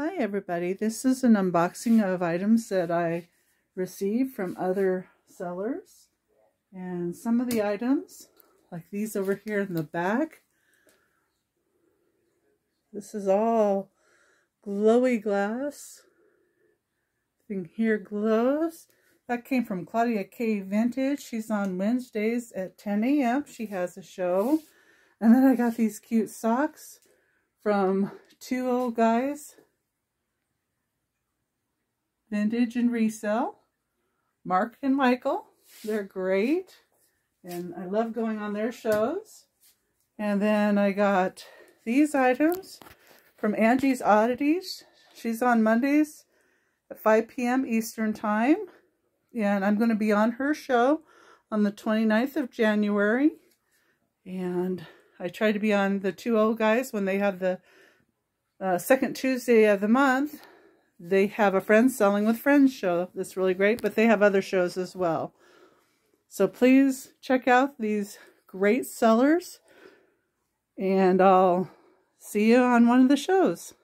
Hi everybody, this is an unboxing of items that I received from other sellers. And some of the items, like these over here in the back, this is all glowy glass. Thing here glows. That came from Claudia Caye Vintage. She's on Wednesdays at 10 a.m. She has a show. And then I got these cute socks from two old guys vintage and resale. Mark and Michael, they're great. And I love going on their shows. And then I got these items from Angie's Oddities. She's on Mondays at 5 p.m. Eastern Time. And I'm going to be on her show on the 29th of January. And I try to be on the two old guys when they have the uh, second Tuesday of the month they have a Friends Selling with Friends show that's really great, but they have other shows as well. So please check out these great sellers, and I'll see you on one of the shows.